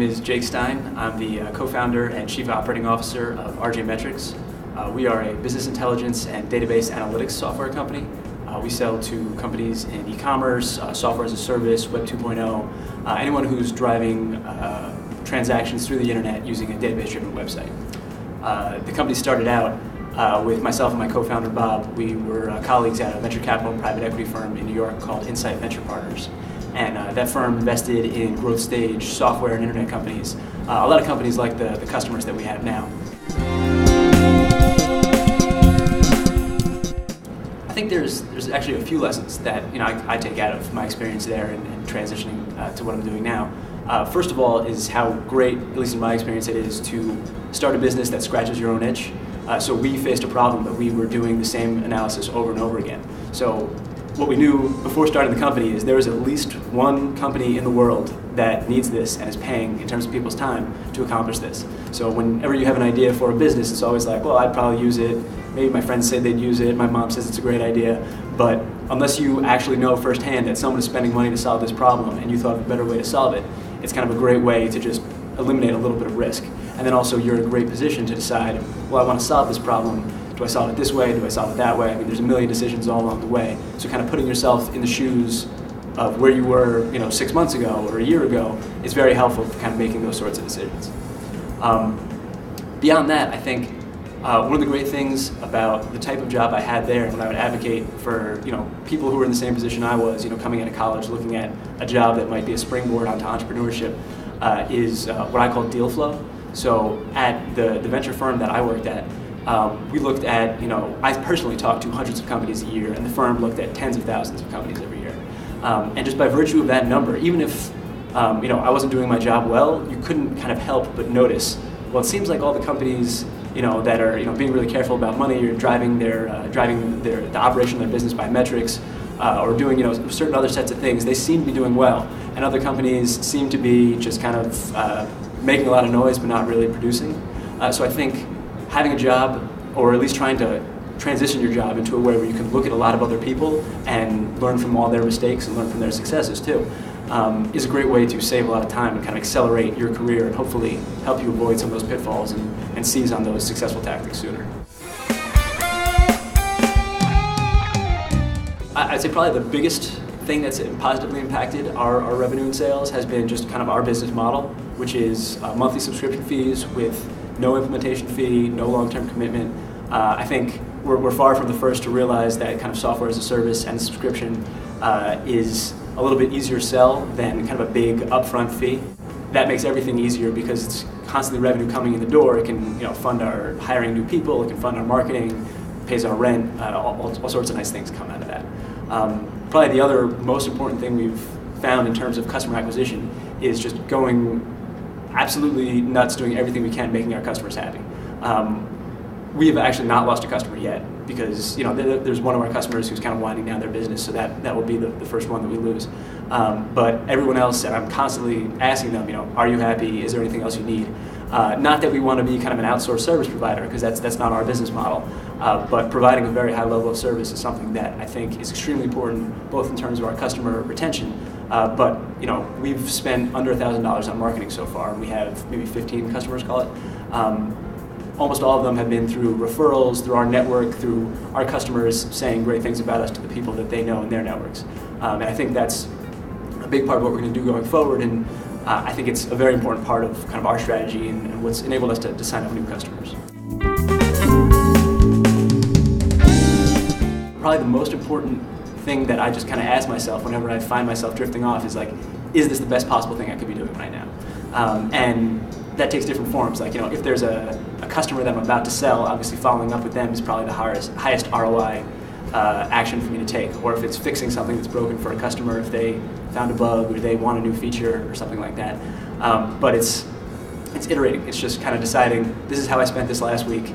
name is Jake Stein. I'm the uh, co-founder and chief operating officer of RJMetrics. Uh, we are a business intelligence and database analytics software company. Uh, we sell to companies in e-commerce, uh, software as a service, Web 2.0, uh, anyone who's driving uh, transactions through the internet using a database-driven website. the company started out with myself and my co-founder Bob. We were colleagues at a venture capital and private equity firm in New York called Insight Venture Partners and uh, that firm invested in growth stage software and internet companies. Uh, a lot of companies like the, the customers that we have now. I think there's there's actually a few lessons that you know I, I take out of my experience there and, and transitioning uh, to what I'm doing now. Uh, first of all, is how great, at least in my experience, it is to start a business that scratches your own itch. Uh, so we faced a problem, but we were doing the same analysis over and over again. So what we knew before starting the company is there is at least one company in the world that needs this and is paying in terms of people's time to accomplish this. So whenever you have an idea for a business, it's always like, well, I'd probably use it. Maybe my friends say they'd use it. My mom says it's a great idea. But unless you actually know firsthand that someone is spending money to solve this problem and you thought of a better way to solve it, it's kind of a great way to just eliminate a little bit of risk. And then also you're in a great position to decide, well, I want to solve this problem do I solve it this way? Do I solve it that way? I mean, there's a million decisions all along the way. So kind of putting yourself in the shoes of where you were, you know, six months ago or a year ago is very helpful for kind of making those sorts of decisions. Um, beyond that, I think uh, one of the great things about the type of job I had there, and what I would advocate for, you know, people who were in the same position I was, you know, coming out of college, looking at a job that might be a springboard onto entrepreneurship, uh, is uh, what I call deal flow. So at the, the venture firm that I worked at, um, we looked at, you know, I personally talked to hundreds of companies a year, and the firm looked at tens of thousands of companies every year. Um, and just by virtue of that number, even if, um, you know, I wasn't doing my job well, you couldn't kind of help but notice, well, it seems like all the companies, you know, that are, you know, being really careful about money or driving their, uh, driving their, the operation of their business by metrics, uh, or doing, you know, certain other sets of things, they seem to be doing well. And other companies seem to be just kind of uh, making a lot of noise but not really producing. Uh, so I think having a job, or at least trying to transition your job into a way where you can look at a lot of other people and learn from all their mistakes and learn from their successes too, um, is a great way to save a lot of time and kind of accelerate your career and hopefully help you avoid some of those pitfalls and, and seize on those successful tactics sooner. I'd say probably the biggest thing that's positively impacted our, our revenue and sales has been just kind of our business model, which is uh, monthly subscription fees with no implementation fee, no long-term commitment. Uh, I think we're, we're, far from the first to realize that kind of software as a service and subscription uh, is a little bit easier to sell than kind of a big upfront fee. That makes everything easier because it's constantly revenue coming in the door. It can you know, fund our hiring new people, it can fund our marketing, pays our rent, uh, all, all, sorts of nice things come out of that. Um, probably the other most important thing we've found in terms of customer acquisition is just going absolutely nuts doing everything we can making our customers happy. Um, we have actually not lost a customer yet because you know there's one of our customers who's kind of winding down their business, so that, that will be the, the first one that we lose. Um, but everyone else, and I'm constantly asking them, you know, are you happy? Is there anything else you need? Uh, not that we want to be kind of an outsourced service provider because that's that's not our business model, uh, but providing a very high level of service is something that I think is extremely important, both in terms of our customer retention uh, but you know, we've spent under thousand dollars on marketing so far, and we have maybe 15 customers call it. Um, almost all of them have been through referrals, through our network, through our customers saying great things about us to the people that they know in their networks. Um, and I think that's a big part of what we're going to do going forward. And uh, I think it's a very important part of kind of our strategy and, and what's enabled us to, to sign up new customers. Probably the most important thing that I just kind of ask myself whenever I find myself drifting off is like, is this the best possible thing I could be doing right now? Um, and that takes different forms. Like, you know, if there's a, a, customer that I'm about to sell, obviously following up with them is probably the highest, highest ROI uh, action for me to take. Or if it's fixing something that's broken for a customer, if they found a bug or they want a new feature or something like that. Um, but it's, it's iterating. It's just kind of deciding, this is how I spent this last week.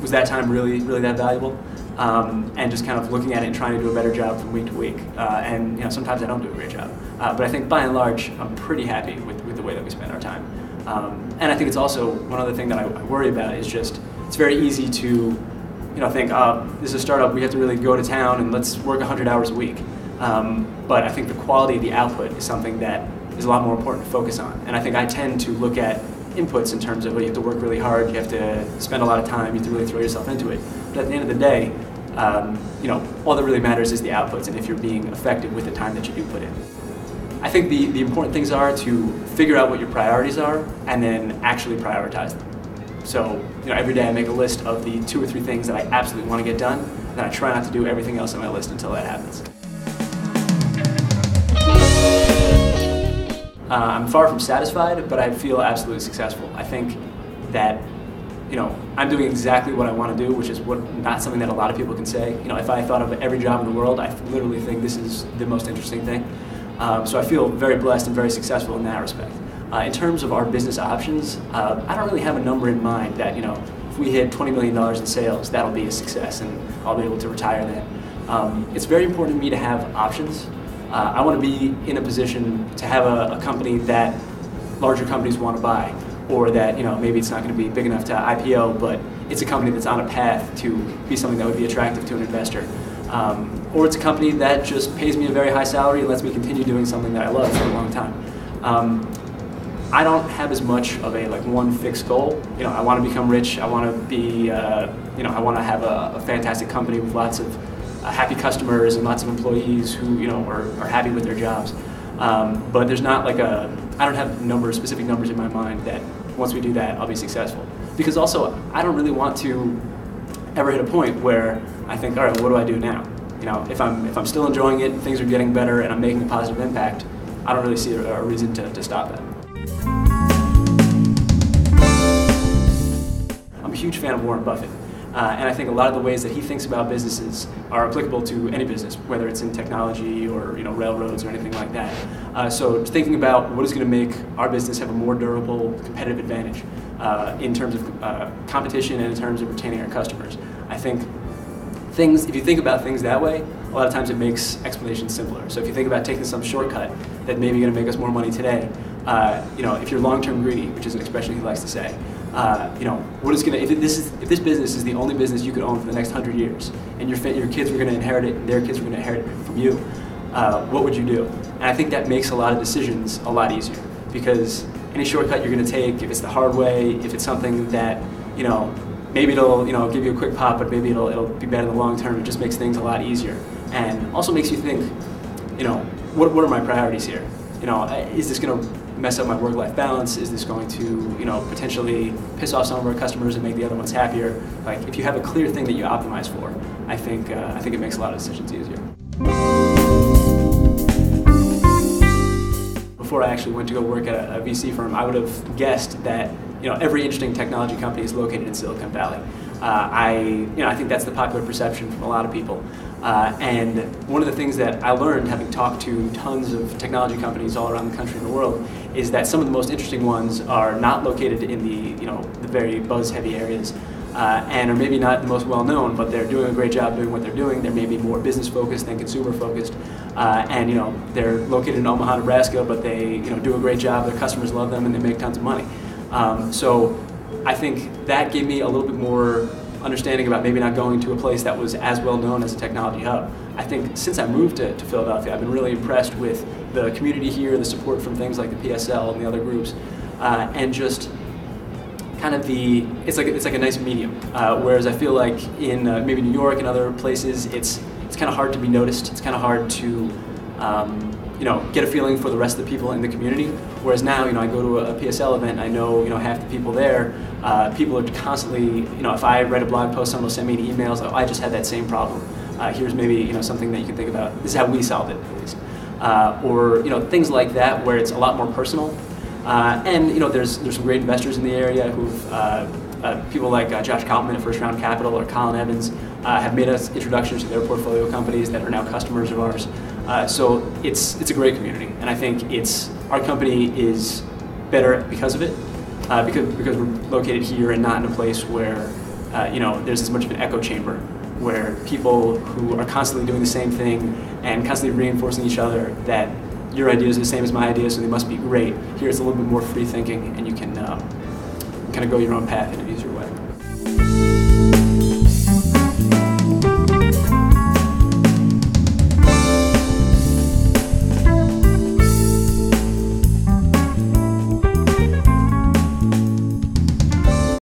Was that time really, really that valuable? um, and just kind of looking at it and trying to do a better job from week to week. Uh, and you know, sometimes I don't do a great job, uh, but I think by and large, I'm pretty happy with, with the way that we spend our time. Um, and I think it's also one other thing that I, I, worry about is just it's very easy to, you know, think uh, this is a startup. We have to really go to town and let's work 100 hours a week. Um, but I think the quality of the output is something that is a lot more important to focus on. And I think I tend to look at inputs in terms of well, you have to work really hard, you have to spend a lot of time, you have to really throw yourself into it. But at the end of the day, um, you know, all that really matters is the outputs and if you're being effective with the time that you do put in. I think the, the important things are to figure out what your priorities are and then actually prioritize them. So, you know, every day I make a list of the two or three things that I absolutely want to get done, and I try not to do everything else on my list until that happens. Uh, I'm far from satisfied, but I feel absolutely successful. I think that you know I'm doing exactly what I want to do, which is what not something that a lot of people can say. You know, if I thought of every job in the world, I literally think this is the most interesting thing. Um, so I feel very blessed and very successful in that respect. Uh, in terms of our business options, uh, I don't really have a number in mind that you know if we hit $20 million in sales, that'll be a success, and I'll be able to retire then. Um, it's very important to me to have options uh, I want to be in a position to have a, a, company that larger companies want to buy, or that you know maybe it's not going to be big enough to IPO, but it's a company that's on a path to be something that would be attractive to an investor. Um, or it's a company that just pays me a very high salary and lets me continue doing something that I love for a long time. Um, I don't have as much of a like one fixed goal. You know, I want to become rich. I want to be, uh, you know, I want to have a, a fantastic company with lots of happy customers and lots of employees who you know are, are happy with their jobs. Um, but there's not like a I don't have numbers specific numbers in my mind that once we do that I'll be successful. Because also I don't really want to ever hit a point where I think all right what do I do now? You know if I'm if I'm still enjoying it things are getting better and I'm making a positive impact I don't really see a, a reason to, to stop that. I'm a huge fan of Warren Buffett. Uh, and I think a lot of the ways that he thinks about businesses are applicable to any business, whether it's in technology or you know railroads or anything like that. Uh, so thinking about what is going to make our business have a more durable competitive advantage uh, in terms of uh, competition and in terms of retaining our customers. I think things, if you think about things that way, a lot of times it makes explanations simpler. So if you think about taking some shortcut that may be going to make us more money today, uh, you know, if you're long-term greedy, which is an expression he likes to say, uh, you know, what is going to, if this is, if this business is the only business you could own for the next hundred years, and your, your kids were going to inherit it, and their kids were going to inherit it from you, uh, what would you do? And I think that makes a lot of decisions a lot easier, because any shortcut you're going to take, if it's the hard way, if it's something that, you know, maybe it'll, you know, give you a quick pop, but maybe it'll, it'll be better in the long term, it just makes things a lot easier. And also makes you think, you know, what, what are my priorities here? You know, is this going to mess up my work-life balance? Is this going to, you know, potentially piss off some of our customers and make the other ones happier? Like, if you have a clear thing that you optimize for, I think uh, I think it makes a lot of decisions easier. Before I actually went to go work at a, a VC firm, I would have guessed that you know every interesting technology company is located in Silicon Valley. Uh, I, you know, I think that's the popular perception from a lot of people. Uh, and one of the things that I learned, having talked to tons of technology companies all around the country and the world, is that some of the most interesting ones are not located in the, you know, the very buzz-heavy areas. Uh, and are maybe not the most well known, but they're doing a great job doing what they're doing. They're maybe more business focused than consumer focused, uh, and you know they're located in Omaha, Nebraska, but they you know do a great job. Their customers love them, and they make tons of money. Um, so I think that gave me a little bit more understanding about maybe not going to a place that was as well known as a technology hub. I think since I moved to, to Philadelphia, I've been really impressed with the community here, the support from things like the PSL and the other groups, uh, and just kind of the it's like it's like a nice medium. Uh, whereas I feel like in uh, maybe New York and other places, it's it's kind of hard to be noticed. It's kind of hard to um, you know, get a feeling for the rest of the people in the community. Whereas now, you know, I go to a, PSL event, I know, you know, half the people there. Uh, people are constantly, you know, if I read a blog post, someone will send me emails. Oh, I just had that same problem. Uh, here's maybe, you know, something that you can think about. This is how we solved it, at least. Uh, or you know, things like that, where it's a lot more personal. Uh, and you know, there's there's some great investors in the area who've uh, uh, people like Josh Kopelman at First Round Capital or Colin Evans have made us introductions to their portfolio companies that are now customers of ours. Uh, so it's it's a great community, and I think it's our company is better because of it, uh, because because we're located here and not in a place where uh, you know there's as much of an echo chamber where people who are constantly doing the same thing and constantly reinforcing each other that your ideas are the same as my ideas, so they must be great. Here it's a little bit more free thinking, and you can um, kind of go your own path in an easier way.